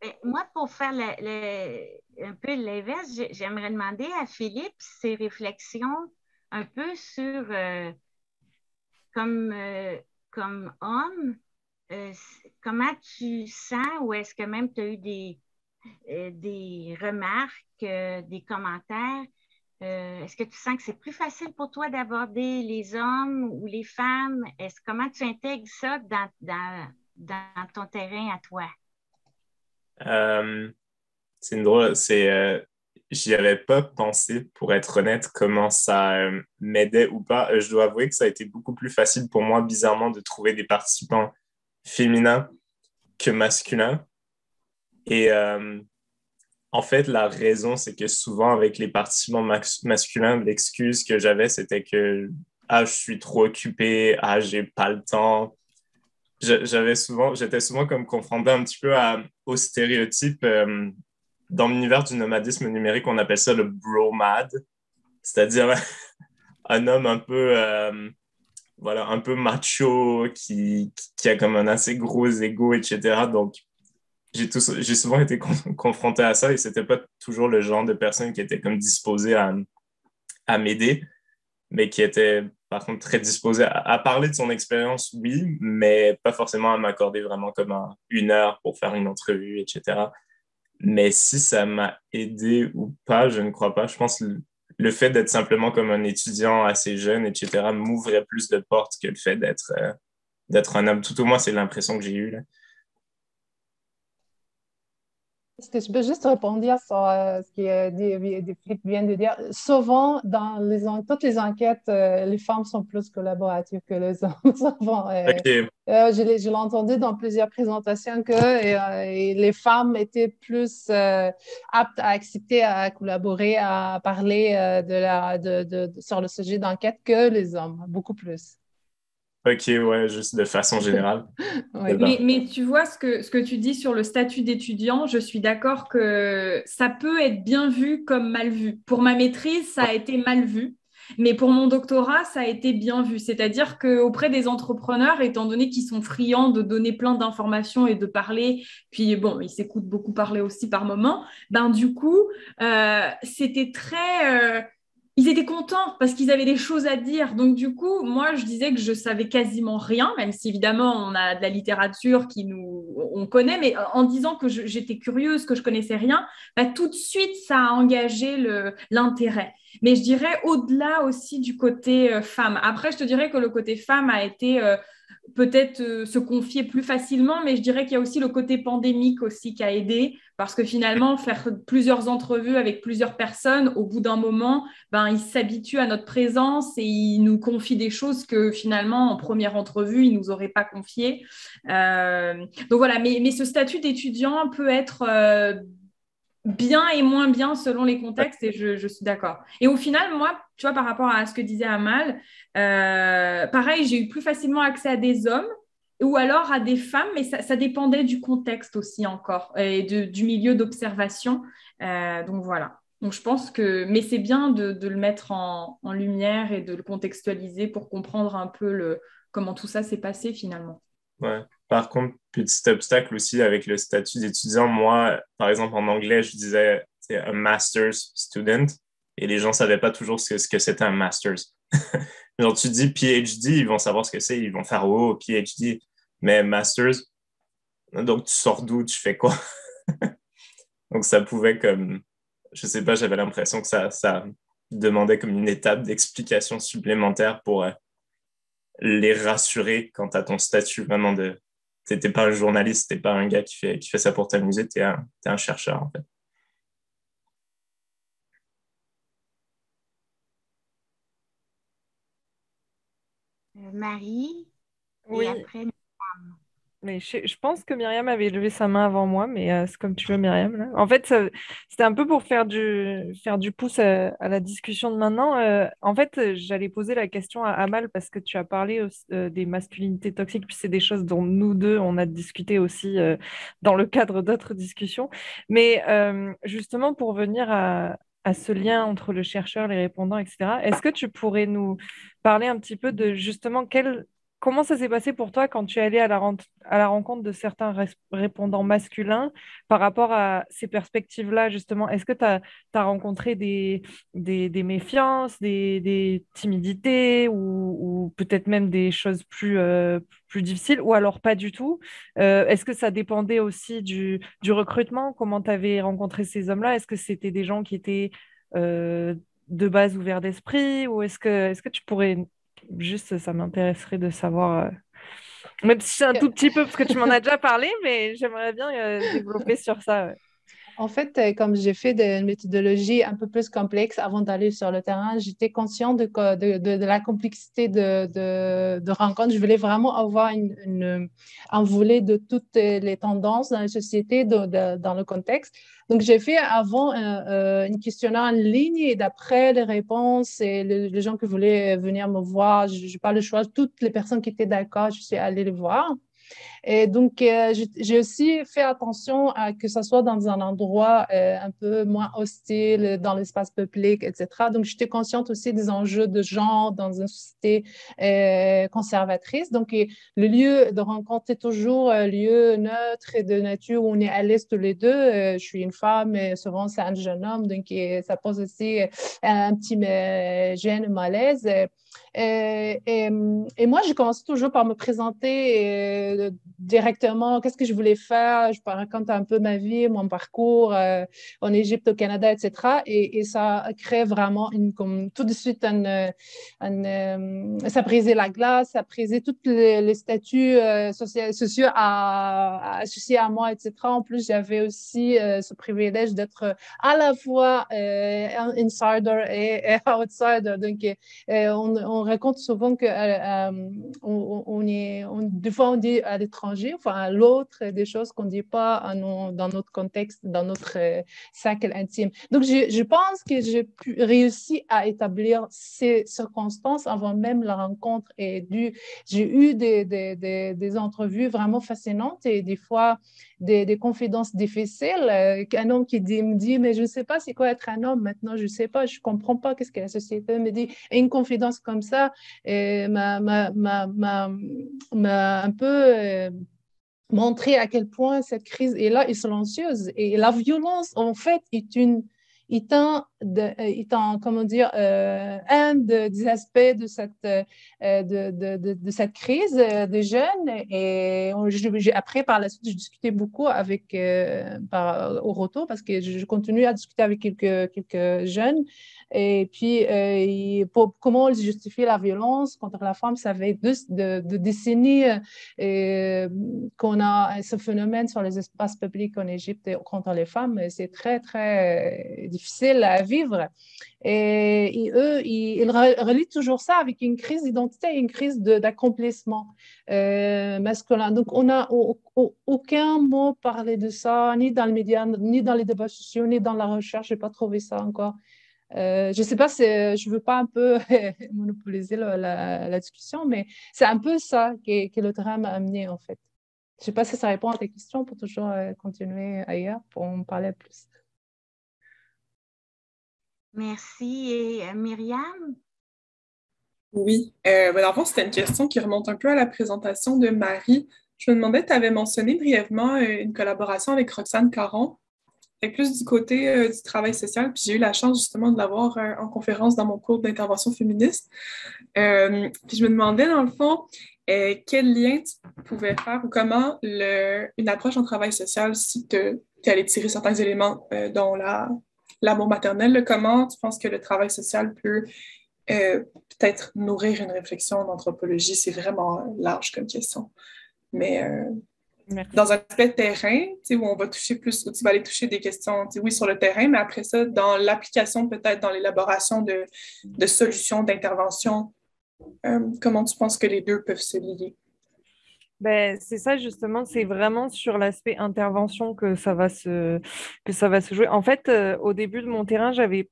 Ben, moi, pour faire un peu l'inverse, j'aimerais demander à Philippe ses réflexions un peu sur, euh, comme, euh, comme homme, euh, comment tu sens ou est-ce que même tu as eu des, des remarques, des commentaires? est-ce que tu sens que c'est plus facile pour toi d'aborder les hommes ou les femmes? Comment tu intègres ça dans ton terrain à toi? Euh, c'est une drôle, c'est, euh, j'y avais pas pensé, pour être honnête, comment ça euh, m'aidait ou pas. je dois avouer que ça a été beaucoup plus facile pour moi, bizarrement, de trouver des participants féminins que masculins. Et en fait, la raison, c'est que souvent, avec les participants masculins, l'excuse que j'avais, c'était que ah, je suis trop occupé, ah, j'ai pas le temps, j'avais souvent, j'étais souvent comme confronté un petit peu à, aux stéréotypes. Euh, dans l'univers du nomadisme numérique, on appelle ça le bromad, c'est-à-dire un homme un peu, euh, voilà, un peu macho, qui, qui, a comme un assez gros ego, etc. Donc, j'ai, j'ai souvent été confronté à ça et c'était pas toujours le genre de personne qui était comme disposée à, à m'aider, mais qui était par contre très disposé à, parler de son expérience, oui, mais pas forcément à m'accorder vraiment comme une heure pour faire une entrevue, etc. Mais si ça m'a aidé ou pas, je ne crois pas. Je pense que le fait d'être simplement comme un étudiant assez jeune, etc., m'ouvrait plus de portes que le fait d'être euh, d'être un homme. Tout au moins, c'est l'impression que j'ai eue. Est-ce que je peux juste répondre sur euh, ce que Philippe vient de dire? Souvent, dans les, toutes les enquêtes, euh, les femmes sont plus collaboratives que les hommes. Souvent, euh, je l'ai entendu dans plusieurs présentations que les femmes étaient plus aptes à accepter, à collaborer, à parler de la, de, sur le sujet d'enquête que les hommes, beaucoup plus. Ok, ouais, juste de façon générale. mais, tu vois ce que, ce que tu dis sur le statut d'étudiant, je suis d'accord que ça peut être bien vu comme mal vu. Pour ma maîtrise, ça a été mal vu. Mais pour mon doctorat, ça a été bien vu. C'est-à-dire qu'auprès des entrepreneurs, étant donné qu'ils sont friands de donner plein d'informations et de parler, puis bon, ils s'écoutent beaucoup parler aussi par moment, ben du coup, euh, c'était très... Euh, ils étaient contents parce qu'ils avaient des choses à dire. Donc, du coup, moi, je disais que je savais quasiment rien, même si évidemment, on a de la littérature qui nous, on connaît, mais en disant que j'étais curieuse, que je connaissais rien, bah, tout de suite, ça a engagé l'intérêt. Mais je dirais au-delà aussi du côté euh, femme. Après, je te dirais que le côté femme a été euh, peut-être euh, se confier plus facilement, mais je dirais qu'il y a aussi le côté pandémique aussi qui a aidé, parce que finalement, faire plusieurs entrevues avec plusieurs personnes, au bout d'un moment, ben, ils s'habituent à notre présence et ils nous confient des choses que finalement, en première entrevue, ils ne nous auraient pas confiées. Euh, donc voilà, mais, ce statut d'étudiant peut être... Euh, bien et moins bien selon les contextes et je, je suis d'accord. Et au final, moi, tu vois, par rapport à ce que disait Amal, euh, pareil, j'ai eu plus facilement accès à des hommes ou alors à des femmes, mais ça, dépendait du contexte aussi encore et de, du milieu d'observation. Euh, donc voilà. Donc je pense que, mais c'est bien de, le mettre en, lumière et de le contextualiser pour comprendre un peu le, comment tout ça s'est passé finalement. Ouais. Par contre, petit obstacle aussi avec le statut d'étudiant, moi, par exemple, en anglais, je disais un master's student et les gens ne savaient pas toujours ce que, ce que c'était un master's. Genre, tu dis PhD, ils vont savoir ce que c'est, ils vont faire oh, PhD, mais master's, donc tu sors d'où, tu fais quoi? donc ça pouvait comme, je sais pas, j'avais l'impression que ça, ça demandait comme une étape d'explication supplémentaire pour euh, les rassurer quant à ton statut vraiment de. Tu n'es pas un journaliste, tu n'es pas un gars qui fait, qui fait ça pour t'amuser, tu es, un chercheur en fait. Euh, Marie, oui. et après mais je, pense que Myriam avait levé sa main avant moi, mais euh, c'est comme tu veux, Myriam. En fait, c'était un peu pour faire du, faire du pouce à, la discussion de maintenant. Euh, en fait, j'allais poser la question à Amal parce que tu as parlé euh, des masculinités toxiques, puis c'est des choses dont nous deux, on a discuté aussi dans le cadre d'autres discussions. Mais justement, pour venir à, à ce lien entre le chercheur, les répondants, etc., est-ce que tu pourrais nous parler un petit peu de justement quelles comment ça s'est passé pour toi quand tu es allé à la, rencontre de certains répondants masculins par rapport à ces perspectives-là, justement? Est-ce que tu as, rencontré des, méfiances, des, timidités ou, peut-être même des choses plus, euh, plus difficiles ou alors pas du tout? Euh, Est-ce que ça dépendait aussi du, recrutement? Comment tu avais rencontré ces hommes-là? Est-ce que c'était des gens qui étaient... Euh, de base ouverts d'esprit ou est -ce que tu pourrais juste, ça m'intéresserait de savoir, euh, même si c'est un tout petit peu, parce que tu m'en as déjà parlé, mais j'aimerais bien euh, développer sur ça. En fait, euh, comme j'ai fait une méthodologie un peu plus complexe avant d'aller sur le terrain, j'étais consciente de, la complexité de, rencontre. Je voulais vraiment avoir une, un volet de toutes les tendances dans la société, dans le contexte. Donc, j'ai fait avant un, une questionnaire en ligne et d'après les réponses et les, gens qui voulaient venir me voir, je n'ai pas le choix. Toutes les personnes qui étaient d'accord, je suis allée les voir. Et donc, euh, j'ai aussi fait attention à que ce soit dans un endroit euh, un peu moins hostile, dans l'espace public, etc. Donc, j'étais consciente aussi des enjeux de genre dans une société euh, conservatrice. Donc, le lieu de rencontre est toujours un lieu neutre et de nature où on est à l'aise tous les deux. je suis une femme et souvent c'est un jeune homme, donc ça pose aussi un petit gêne, malaise. Et, et, moi, j'ai commencé toujours par me présenter directement qu'est-ce que je voulais faire? Je raconte un peu ma vie, mon parcours euh, en Égypte, au Canada, etc. Et, ça crée vraiment tout de suite un, euh, ça brisait la glace, ça brisait tous les, statuts euh, sociaux, à, associés à moi, etc. En plus, j'avais aussi ce privilège d'être à la fois insider et, outsider. Donc, on, on, raconte souvent que on, on, est, des fois, on dit à l'étranger, enfin à l'autre, des choses qu'on ne dit pas dans notre contexte, dans notre euh, cercle intime. Donc, je, pense que j'ai pu réussir à établir ces circonstances avant même la rencontre. Et j'ai eu des, entrevues vraiment fascinantes et des fois des, confidences difficiles. Euh, un homme qui me dit, mais je ne sais pas c'est quoi être un homme maintenant, je ne sais pas, je ne comprends pas qu'est-ce que la société me dit. Une confidence comme ça m'a un peu euh, montrer à quel point cette crise est là et silencieuse. Et la violence, en fait, est une est un, de, comment dire, euh, un des aspects de cette, euh, de, de, cette crise des jeunes. Et après, par la suite, j'ai discuté beaucoup avec, euh, par, au Roto parce que je, continue à discuter avec quelques, quelques jeunes et puis, euh, pour, comment justifier la violence contre la femme, ça fait deux, de, décennies euh, qu'on a ce phénomène sur les espaces publics en Égypte contre les femmes. C'est très, très euh, difficile à vivre. Et, eux, ils, relient toujours ça avec une crise d'identité, une crise d'accomplissement masculin. Donc, on n'a aucun mot parlé de ça, ni dans les médias, ni dans les débats sociaux, ni dans la recherche. Je n'ai pas trouvé ça encore. Euh, je ne sais pas si euh, je ne veux pas un peu monopoliser la, discussion, mais c'est un peu ça que, le drame amené en fait. Je ne sais pas si ça répond à tes questions pour toujours euh, continuer ailleurs pour en parler plus. Merci. Et Myriam? Oui, euh, ben, c'était une question qui remonte un peu à la présentation de Marie. Je me demandais, tu avais mentionné brièvement une collaboration avec Roxane Caron plus du côté euh, du travail social. Puis j'ai eu la chance justement de l'avoir euh, en conférence dans mon cours d'intervention féministe. Euh, puis je me demandais dans le fond quel lien tu pouvais faire ou comment une approche en travail social, si tu allais tirer certains éléments dont l'amour maternel, comment tu penses que le travail social peut peut-être nourrir une réflexion d'anthropologie? C'est vraiment large comme question. Mais dans un aspect terrain, où on va toucher plus, où tu vas aller toucher des questions, oui, sur le terrain, mais après ça, dans l'application, peut-être dans l'élaboration de, de, solutions, d'intervention, euh, comment tu penses que les deux peuvent se lier? Ben, c'est ça justement, c'est vraiment sur l'aspect intervention que ça va se, que ça va se jouer. En fait, euh, au début de mon terrain, j'avais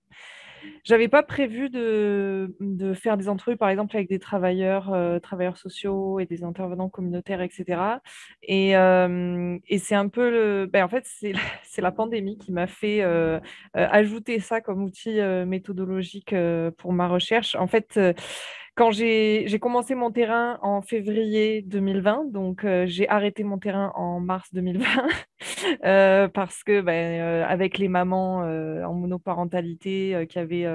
j'avais pas prévu de, de, faire des entrevues, par exemple, avec des travailleurs, euh, travailleurs sociaux et des intervenants communautaires, etc. Et, euh, et c'est un peu le. Ben, en fait, c'est la, pandémie qui m'a fait euh, ajouter ça comme outil méthodologique pour ma recherche. En fait, quand j'ai commencé mon terrain en février 2020, donc euh, j'ai arrêté mon terrain en mars 2020 euh, parce que ben, avec les mamans en monoparentalité qui avaient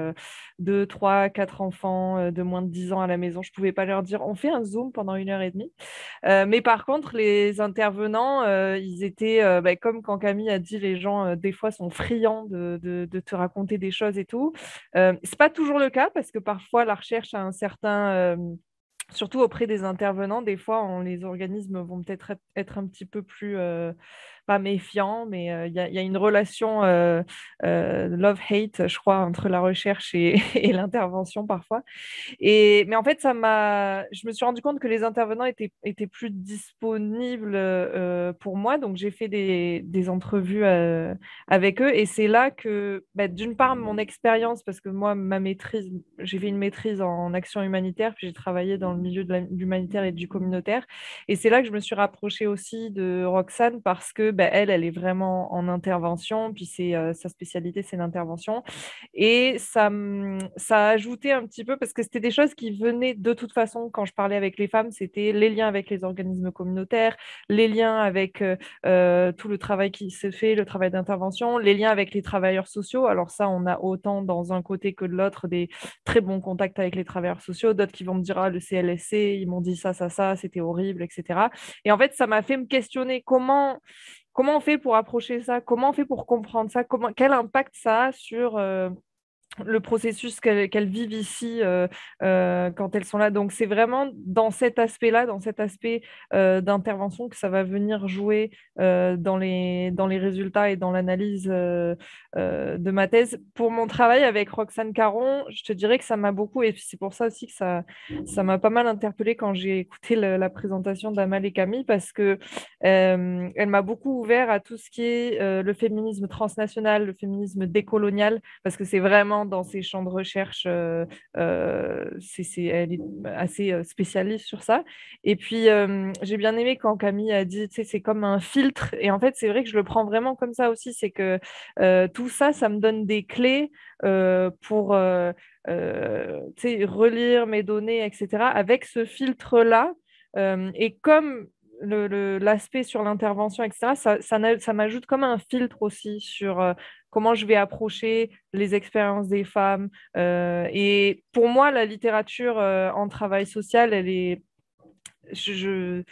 deux, trois, quatre enfants de moins de 10 ans à la maison, je ne pouvais pas leur dire on fait un Zoom pendant une heure et demie. mais par contre, les intervenants, ils étaient, ben, comme quand Camille a dit, les gens des fois sont friands de, de, te raconter des choses et tout. Ce n'est pas toujours le cas parce que parfois la recherche a un certain surtout auprès des intervenants, des fois, les organismes vont peut-être être, un petit peu plus pas méfiant, mais euh, il y, a une relation euh, euh, love-hate, je crois, entre la recherche et, l'intervention parfois. Et, mais en fait, ça m'a, je me suis rendu compte que les intervenants étaient, étaient plus disponibles pour moi, donc j'ai fait des, des entrevues avec eux, et c'est là que, bah, d'une part, mon expérience, parce que moi, ma maîtrise, j'ai fait une maîtrise en action humanitaire, puis j'ai travaillé dans le milieu de l'humanitaire et du communautaire, et c'est là que je me suis rapprochée aussi de Roxane parce que bah, elle, elle est vraiment en intervention, puis c'est euh, sa spécialité, c'est l'intervention. Et ça, ça a ajouté un petit peu, parce que c'était des choses qui venaient de toute façon quand je parlais avec les femmes, c'était les liens avec les organismes communautaires, les liens avec euh, euh, tout le travail qui se fait, le travail d'intervention, les liens avec les travailleurs sociaux. Alors ça, on a autant dans un côté que de l'autre des très bons contacts avec les travailleurs sociaux, d'autres qui vont me dire, ah, le CLSC, ils m'ont dit ça, ça, ça, c'était horrible, etc. Et en fait, ça m'a fait me questionner comment Comment on fait pour approcher ça? Comment on fait pour comprendre ça? Quel impact ça a sur euh, le processus qu'elles vivent ici euh, euh, quand elles sont là. Donc c'est vraiment dans cet aspect-là, dans cet aspect euh, d'intervention que ça va venir jouer dans, les, dans les résultats et dans l'analyse de ma thèse. Pour mon travail avec Roxane Caron, je te dirais que ça m'a beaucoup, et c'est pour ça aussi que ça ça m'a pas mal interpellée quand j'ai écouté la présentation d'Amal et Camille, parce que elle m'a beaucoup ouvert à tout ce qui est le féminisme transnational, le féminisme décolonial, parce que c'est vraiment dans ses champs de recherche, euh, euh, elle est assez euh, spécialiste sur ça. Et puis, j'ai bien aimé quand Camille a dit, c'est comme un filtre. Et en fait, c'est vrai que je le prends vraiment comme ça aussi. C'est que tout ça, ça me donne des clés pour relire mes données, etc. Avec ce filtre-là. et comme l'aspect sur l'intervention, etc., ça, ça, m'ajoute comme un filtre aussi sur euh, comment je vais approcher les expériences des femmes. Euh, et pour moi, la littérature euh, en travail social, elle est... Je,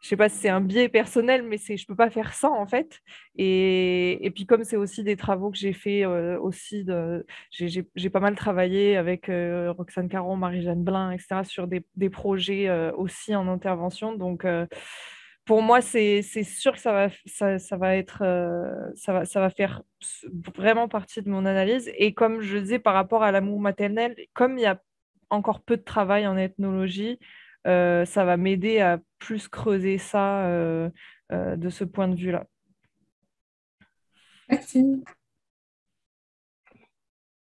je sais pas si c'est un biais personnel, mais c'est je peux pas faire sans en fait. Et, et puis comme c'est aussi des travaux que j'ai fait aussi, j'ai pas mal travaillé avec Roxane Caron, Marie-Jeanne Blin, etc. sur des, des projets aussi en intervention. Donc pour moi, c'est sûr que ça va, ça, va être, euh, ça, va, ça va faire vraiment partie de mon analyse. Et comme je disais par rapport à l'amour maternel, comme il y a encore peu de travail en ethnologie, euh, ça va m'aider à plus creuser ça euh, de ce point de vue-là. Merci.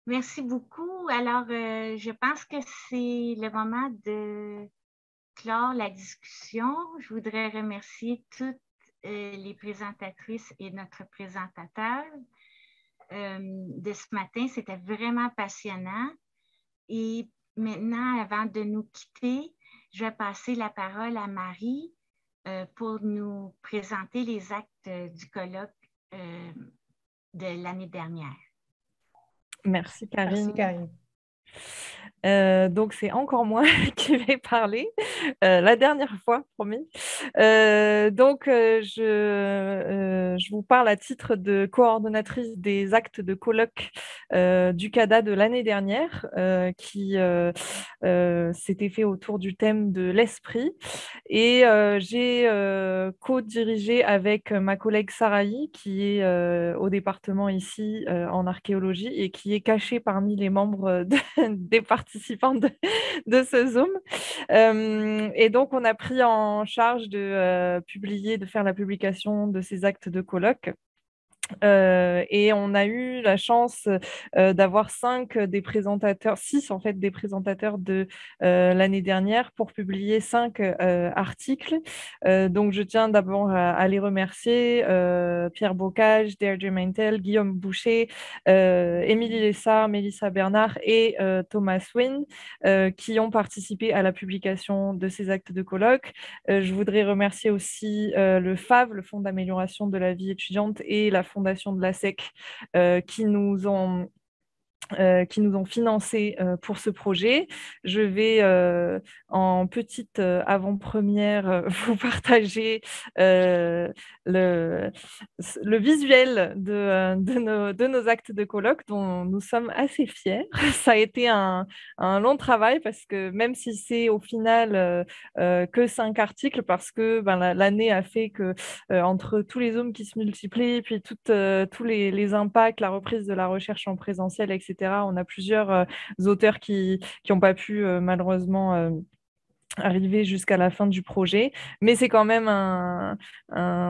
Merci beaucoup. Alors, je pense que c'est le moment de clore la discussion, je voudrais remercier toutes euh, les présentatrices et notre présentateur euh, de ce matin. C'était vraiment passionnant. Et maintenant, avant de nous quitter, je vais passer la parole à Marie euh, pour nous présenter les actes du colloque de l'année dernière. Merci, Karine. Merci, Karine. Euh, donc c'est encore moi qui vais parler, euh, la dernière fois, promis. Euh, donc je, je, vous parle à titre de coordonnatrice des actes de colloque du CADA de l'année dernière, qui s'était fait autour du thème de l'esprit. Et j'ai co-dirigé avec ma collègue Sarahi, qui est au département ici en archéologie et qui est cachée parmi les membres des participants participants de, ce Zoom. Euh, et donc, on a pris en charge de euh, publier, de faire la publication de ces actes de colloque. Euh, et on a eu la chance euh, d'avoir cinq des présentateurs, six en fait des présentateurs de euh, l'année dernière pour publier cinq articles. donc je tiens d'abord à, les remercier Pierre Bocage, Deirdre Maintel, Guillaume Boucher, Émilie Lessard, Mélissa Bernard et Thomas Wynne qui ont participé à la publication de ces actes de colloque. je voudrais remercier aussi le FAV, le Fonds d'amélioration de la vie étudiante et la Fondation de la SEC euh, qui nous ont euh, qui nous ont financé euh, pour ce projet. Je vais en petite avant-première vous partager le, visuel de, nos, actes de colloque dont nous sommes assez fiers. Ça a été un, long travail parce que même si c'est au final que cinq articles, parce que ben, l'année a fait que entre tous les zooms qui se multiplient, puis tous les impacts, la reprise de la recherche en présentiel, etc., on a plusieurs euh, auteurs qui n'ont pas pu euh, malheureusement euh, arriver jusqu'à la fin du projet, mais c'est quand même un,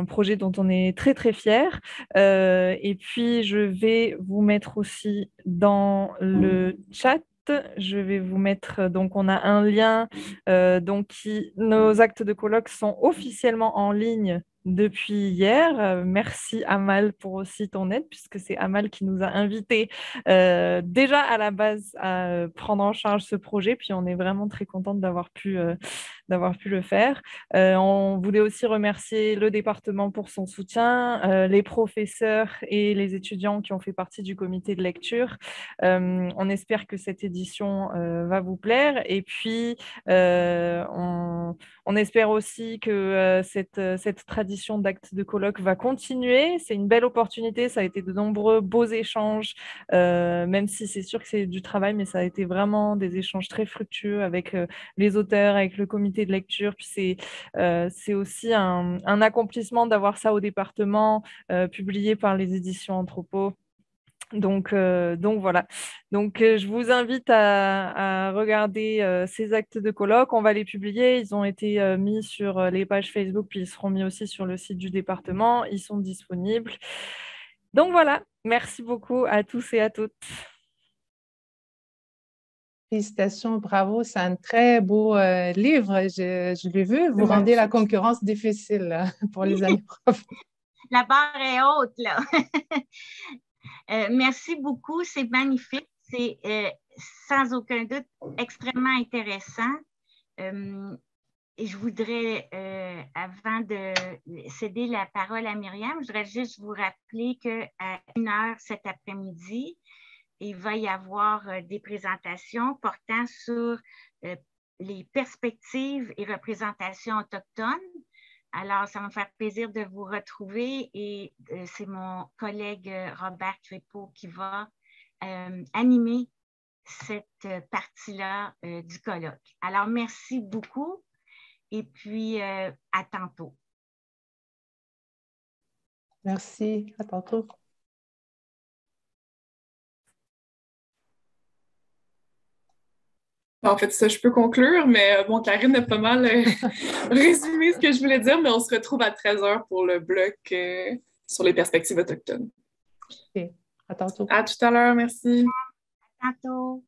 projet dont on est très très fier. et puis je vais vous mettre aussi dans le chat. Je vais vous mettre donc on a un lien donc nos actes de colloque sont officiellement en ligne depuis hier. Euh, merci Amal pour aussi ton aide, puisque c'est Amal qui nous a invités euh, déjà à la base à euh, prendre en charge ce projet. Puis on est vraiment très contente d'avoir pu, d'avoir pu le faire. on voulait aussi remercier le département pour son soutien, les professeurs et les étudiants qui ont fait partie du comité de lecture. on espère que cette édition va vous plaire. Et puis, on, espère aussi que cette, cette tradition d'actes de colloque va continuer. C'est une belle opportunité. Ça a été de nombreux beaux échanges, euh, même si c'est sûr que c'est du travail, mais ça a été vraiment des échanges très fructueux avec euh, les auteurs, avec le comité de lecture. Puis c'est euh, aussi un, accomplissement d'avoir ça au département, publié par les éditions Anthropo. Donc, euh, donc voilà. Donc, euh, je vous invite à, regarder euh, ces actes de colloque. On va les publier. Ils ont été mis sur les pages Facebook, puis ils seront mis aussi sur le site du département. Ils sont disponibles. Donc voilà. Merci beaucoup à tous et à toutes. Félicitations, bravo. C'est un très beau livre. Je, l'ai vu. Vous rendez la concurrence difficile pour les années prochaines. La barre est haute, là. Euh, merci beaucoup, c'est magnifique. C'est euh, sans aucun doute extrêmement intéressant. Euh, et je voudrais, avant de céder la parole à Myriam, je voudrais juste vous rappeler qu'à une heure cet après-midi, il va y avoir des présentations portant sur les perspectives et représentations autochtones alors, ça va me faire plaisir de vous retrouver et euh, c'est mon collègue euh, Robert Crépeau qui va euh, animer cette partie-là du colloque. Alors, merci beaucoup et puis à tantôt. Merci, à tantôt. En fait, ça, je peux conclure, mais euh, bon, Karine a pas mal euh, résumé ce que je voulais dire, mais on se retrouve à 13h pour le bloc euh, sur les perspectives autochtones. OK. À tantôt. À tout à l'heure, merci. À tantôt.